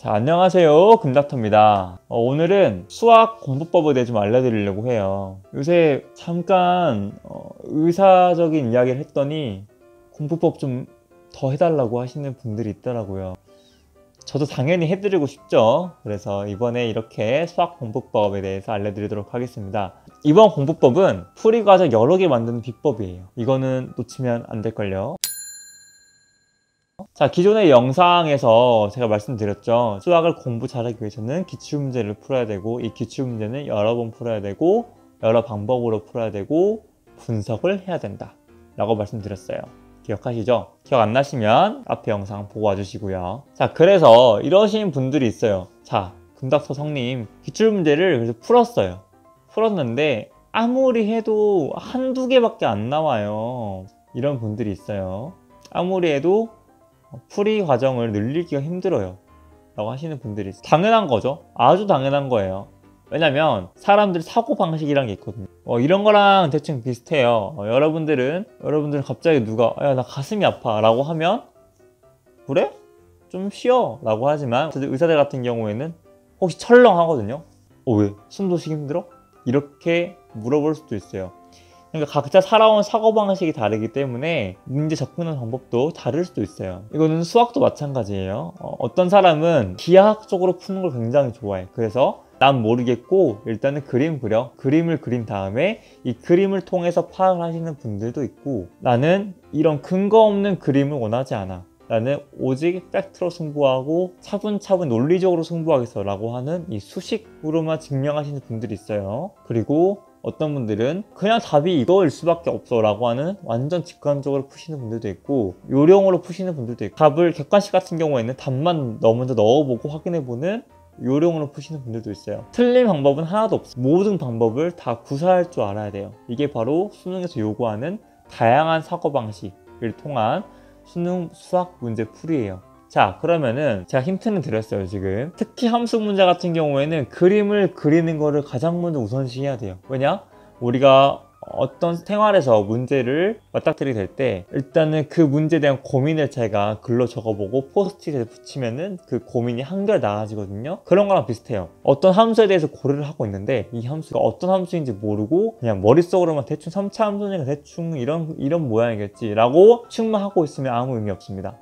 자, 안녕하세요. 금닥터입니다. 어, 오늘은 수학 공부법에 대해 좀 알려드리려고 해요. 요새 잠깐 어, 의사적인 이야기를 했더니 공부법 좀 더 해달라고 하시는 분들이 있더라고요. 저도 당연히 해드리고 싶죠. 그래서 이번에 이렇게 수학 공부법에 대해서 알려드리도록 하겠습니다. 이번 공부법은 풀이 과정 여러 개 만드는 비법이에요. 이거는 놓치면 안 될걸요. 자, 기존의 영상에서 제가 말씀드렸죠. 수학을 공부 잘하기 위해서는 기출문제를 풀어야 되고, 이 기출문제는 여러 번 풀어야 되고, 여러 방법으로 풀어야 되고, 분석을 해야 된다. 라고 말씀드렸어요. 기억하시죠? 기억 안 나시면 앞에 영상 보고 와주시고요. 자, 그래서 이러신 분들이 있어요. 자, 금닥터 성님, 기출문제를 그래서 풀었어요. 풀었는데, 아무리 해도 한두 개밖에 안 나와요. 이런 분들이 있어요. 아무리 해도 풀이 과정을 늘리기가 힘들어요. 라고 하시는 분들이 있어요. 당연한 거죠. 아주 당연한 거예요. 왜냐면 사람들 사고 방식이란 게 있거든요. 어, 이런 거랑 대충 비슷해요. 어, 여러분들은 여러분들은 갑자기 누가 야 나 가슴이 아파 라고 하면 그래? 좀 쉬어 라고 하지만 의사들 같은 경우에는 혹시 철렁 하거든요. 어 왜? 숨도 쉬기 힘들어? 이렇게 물어볼 수도 있어요. 그러니까 각자 살아온 사고방식이 다르기 때문에 문제 접근하는 방법도 다를 수도 있어요. 이거는 수학도 마찬가지예요. 어, 떤 사람은 기하학적으로 푸는 걸 굉장히 좋아해. 그래서 난 모르겠고 일단은 그림 그려 그림을 그린 다음에 이 그림을 통해서 파악을 하시는 분들도 있고 나는 이런 근거 없는 그림을 원하지 않아 나는 오직 팩트로 승부하고 차분차분 논리적으로 승부하겠어 라고 하는 이 수식으로만 증명하시는 분들이 있어요 그리고 어떤 분들은 그냥 답이 이거일 수밖에 없어 라고 하는 완전 직관적으로 푸시는 분들도 있고 요령으로 푸시는 분들도 있고 답을 객관식 같은 경우에는 답만 먼저 넣어보고 확인해보는 요령으로 푸시는 분들도 있어요. 틀린 방법은 하나도 없어요. 모든 방법을 다 구사할 줄 알아야 돼요. 이게 바로 수능에서 요구하는 다양한 사고방식을 통한 수능 수학 문제 풀이에요. 자 그러면은 제가 힌트는 드렸어요 지금. 특히 함수 문제 같은 경우에는 그림을 그리는 거를 가장 먼저 우선시 해야 돼요. 왜냐? 우리가 어떤 생활에서 문제를 맞닥뜨리게 될 때 일단은 그 문제에 대한 고민을 제가 글로 적어보고 포스트잇에 붙이면은 그 고민이 한결 나아지거든요. 그런 거랑 비슷해요. 어떤 함수에 대해서 고려를 하고 있는데 이 함수가 어떤 함수인지 모르고 그냥 머릿속으로만 대충 3차 함수니까 대충 이런 이런 모양이겠지 라고 충만 하고 있으면 아무 의미 없습니다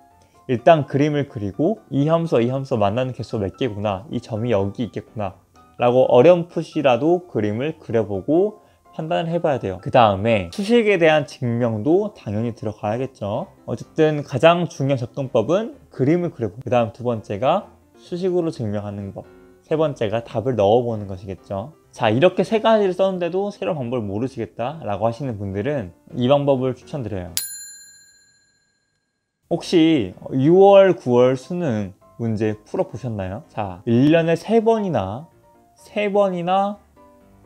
일단 그림을 그리고 이 함수와 이 함수가 만나는 개수가 몇 개구나 이 점이 여기 있겠구나 라고 어렴풋이라도 그림을 그려보고 판단을 해봐야 돼요. 그 다음에 수식에 대한 증명도 당연히 들어가야겠죠. 어쨌든 가장 중요한 접근법은 그림을 그려보고 그 다음 두 번째가 수식으로 증명하는 법. 세 번째가 답을 넣어보는 것이겠죠. 자 이렇게 세 가지를 썼는데도 새로운 방법을 모르시겠다 라고 하시는 분들은 이 방법을 추천드려요. 혹시 6월, 9월 수능 문제 풀어보셨나요? 자, 1년에 3번이나 3번이나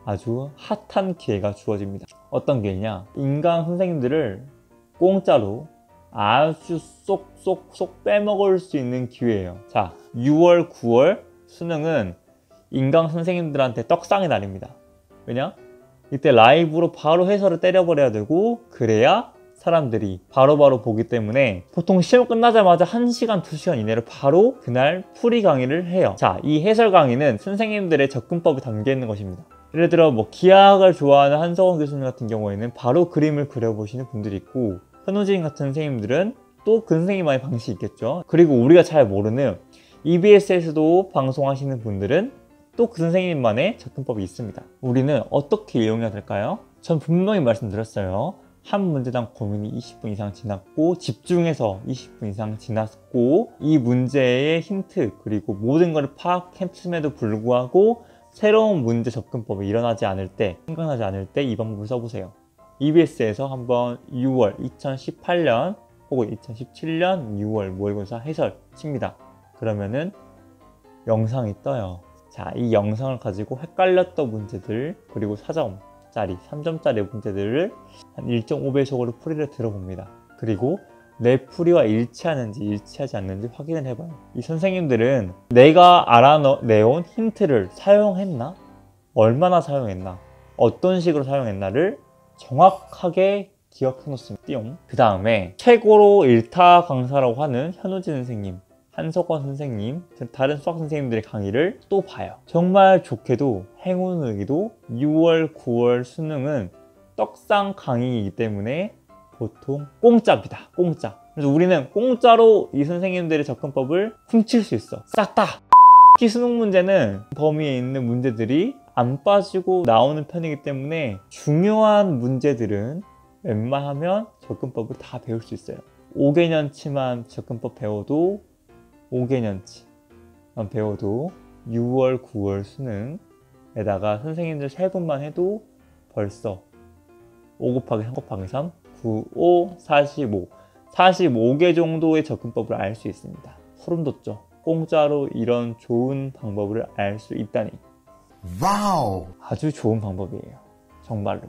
아주 핫한 기회가 주어집니다. 어떤 기회냐? 인강 선생님들을 공짜로 아주 쏙쏙쏙 빼먹을 수 있는 기회예요. 자, 6월, 9월 수능은 인강 선생님들한테 떡상의 날입니다. 왜냐? 이때 라이브로 바로 해설을 때려버려야 되고 그래야 사람들이 바로바로 바로 보기 때문에 보통 시험 끝나자마자 1시간, 2시간 이내로 바로 그날 풀이 강의를 해요. 자, 이 해설 강의는 선생님들의 접근법이 담겨 있는 것입니다. 예를 들어 뭐 기하학을 좋아하는 한성원 교수님 같은 경우에는 바로 그림을 그려보시는 분들이 있고 현우진 같은 선생님들은 또 그 선생님만의 방식이 있겠죠. 그리고 우리가 잘 모르는 EBS에서도 방송하시는 분들은 또 그 선생님만의 접근법이 있습니다. 우리는 어떻게 이용해야 될까요? 전 분명히 말씀드렸어요. 한 문제당 고민이 20분 이상 지났고 집중해서 20분 이상 지났고 이 문제의 힌트 그리고 모든 것을 파악했음에도 불구하고 새로운 문제 접근법이 일어나지 않을 때 생각나지 않을 때 이 방법을 써보세요. EBS에서 한번 6월 2018년 혹은 2017년 6월 모의고사 해설 칩니다. 그러면은 영상이 떠요. 자 이 영상을 가지고 헷갈렸던 문제들 그리고 4점짜리 3점짜리 문제들을 한 1.5배속으로 풀이를 들어봅니다 그리고 내 풀이와 일치하는지 일치하지 않는지 확인을 해봐요. 이 선생님들은 내가 알아내온 힌트를 사용했나? 얼마나 사용했나? 어떤 식으로 사용했나를 정확하게 기억해 놓습니다. 띠용. 그 다음에 최고로 일타 강사라고 하는 현우진 선생님. 한석원 선생님, 다른 수학 선생님들의 강의를 또 봐요. 정말 좋게도 행운이기도 6월, 9월 수능은 떡상 강의이기 때문에 보통 공짜입니다. 공짜. 그래서 우리는 공짜로 이 선생님들의 접근법을 훔칠 수 있어. 싹 다. 특히 수능 문제는 범위에 있는 문제들이 안 빠지고 나오는 편이기 때문에 중요한 문제들은 웬만하면 접근법을 다 배울 수 있어요. 5개년치만 접근법 배워도 5개년치만 배워도 6월, 9월 수능에다가 선생님들 세 분만 해도 벌써 5 곱하기 3 곱하기 3, 9, 5, 45 45개 정도의 접근법을 알 수 있습니다. 소름 돋죠? 공짜로 이런 좋은 방법을 알 수 있다니. 와우! 아주 좋은 방법이에요. 정말로.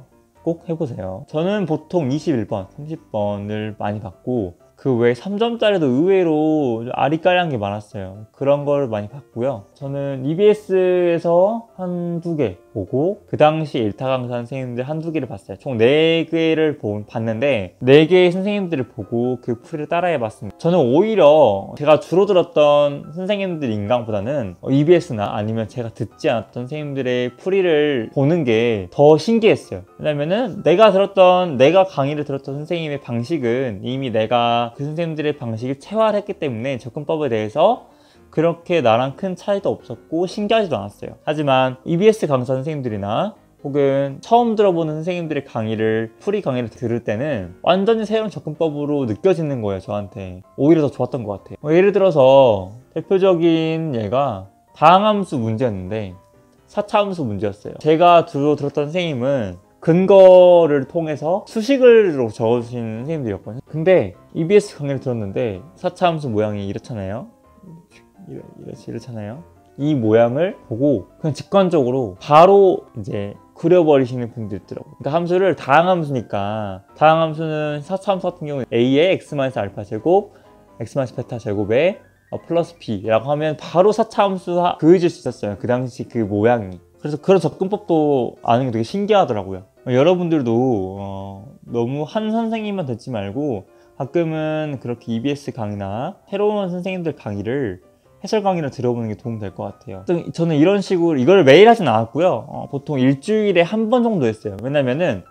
꼭 해보세요. 저는 보통 21번, 30번을 많이 받고 그 외에 3점짜리도 의외로 아리까리한 게 많았어요. 그런 걸 많이 봤고요. 저는 EBS에서 한두 개 보고 그 당시 일타 강사 선생님들 한두 개를 봤어요. 총 4개를 봤는데 4개의 선생님들을 보고 그 풀이를 따라해 봤습니다. 저는 오히려 제가 주로 들었던 선생님들 인강보다는 EBS나 아니면 제가 듣지 않았던 선생님들의 풀이를 보는 게 더 신기했어요. 왜냐면은 내가 들었던 내가 강의를 들었던 선생님의 방식은 이미 내가 그 선생님들의 방식을 체화했기 때문에 접근법에 대해서 그렇게 나랑 큰 차이도 없었고 신기하지도 않았어요. 하지만 EBS 강사 선생님들이나 혹은 처음 들어보는 선생님들의 강의를 풀이 강의를 들을 때는 완전히 새로운 접근법으로 느껴지는 거예요 저한테. 오히려 더 좋았던 것 같아요. 뭐 예를 들어서 대표적인 예가 다항함수 문제였는데 4차 함수 문제였어요. 제가 주로 들었던 선생님은 근거를 통해서 수식을로 적어주시는 선생님들이었거든요. 근데 EBS 강의를 들었는데 4차 함수 모양이 이렇잖아요. 이렇지, 이렇잖아요. 이 모양을 보고 그냥 직관적으로 바로 이제 그려버리시는 분들 있더라고요. 그러니까 함수를 다항함수니까 다항함수는 4차 함수 같은 경우는 a의 x-알파 제곱, x-베타 제곱에 어, 플러스 b라고 하면 바로 4차 함수 그려질 수 있었어요. 그 당시 그 모양이. 그래서 그런 접근법도 아는 게 되게 신기하더라고요. 여러분들도 어, 너무 한 선생님만 듣지 말고 가끔은 그렇게 EBS 강의나 새로운 선생님들 강의를 해설 강의를 들어보는 게 도움 될 것 같아요. 저는 이런 식으로 이걸 매일 하진 않았고요. 어, 보통 일주일에 한 번 정도 했어요. 왜냐면은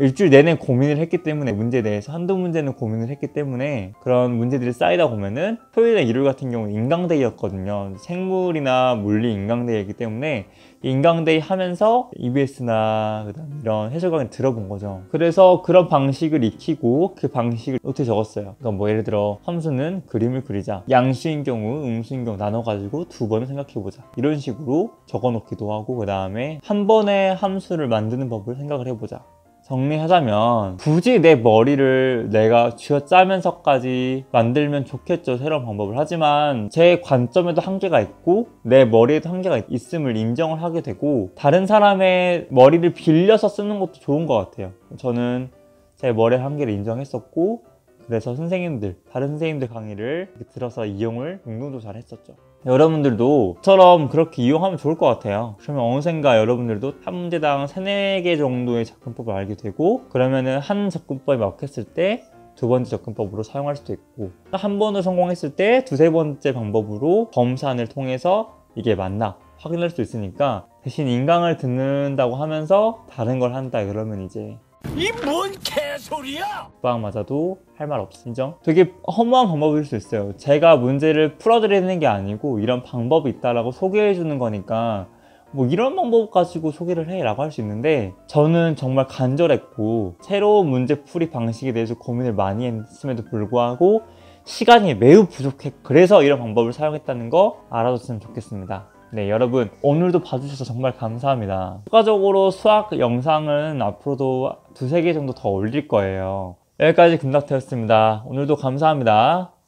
일주일 내내 고민을 했기 때문에 문제에 대해서 한두 문제는 고민을 했기 때문에 그런 문제들이 쌓이다 보면은 토요일에 일요일 같은 경우는 인강 day였거든요. 생물이나 물리 인강 day이기 때문에 인강 day 하면서 EBS나 이런 해설 강의 들어본 거죠. 그래서 그런 방식을 익히고 그 방식을 노트에 적었어요. 그러니까 뭐 예를 들어 함수는 그림을 그리자 양수인 경우 음수인 경우 나눠가지고 두 번을 생각해보자 이런 식으로 적어놓기도 하고 그 다음에 한 번에 함수를 만드는 법을 생각을 해보자 정리하자면 굳이 내 머리를 내가 쥐어짜면서까지 만들면 좋겠죠 새로운 방법을. 하지만 제 관점에도 한계가 있고 내 머리에도 한계가 있음을 인정을 하게 되고 다른 사람의 머리를 빌려서 쓰는 것도 좋은 것 같아요. 저는 제 머리의 한계를 인정했었고 그래서 선생님들 다른 선생님들 강의를 들어서 이용을 능동도 잘 했었죠 여러분들도 처럼 그렇게 이용하면 좋을 것 같아요. 그러면 어느샌가 여러분들도 한 문제당 3, 4개 정도의 접근법을 알게 되고 그러면은 한 접근법이 막혔을 때 두 번째 접근법으로 사용할 수도 있고 한 번을 성공했을 때 두세 번째 방법으로 검산을 통해서 이게 맞나 확인할 수 있으니까 대신 인강을 듣는다고 하면서 다른 걸 한다 그러면 이제 이 뭔 개소리야! 빵 맞아도 할 말 없어 인정? 되게 허무한 방법일 수 있어요 제가 문제를 풀어드리는 게 아니고 이런 방법이 있다라고 소개해 주는 거니까 뭐 이런 방법 가지고 소개를 해 라고 할 수 있는데 저는 정말 간절했고 새로운 문제풀이 방식에 대해서 고민을 많이 했음에도 불구하고 시간이 매우 부족해 그래서 이런 방법을 사용했다는 거 알아뒀으면 좋겠습니다 네 여러분 오늘도 봐주셔서 정말 감사합니다. 추가적으로 수학 영상은 앞으로도 두세 개 정도 더 올릴 거예요. 여기까지 금닥터였습니다. 오늘도 감사합니다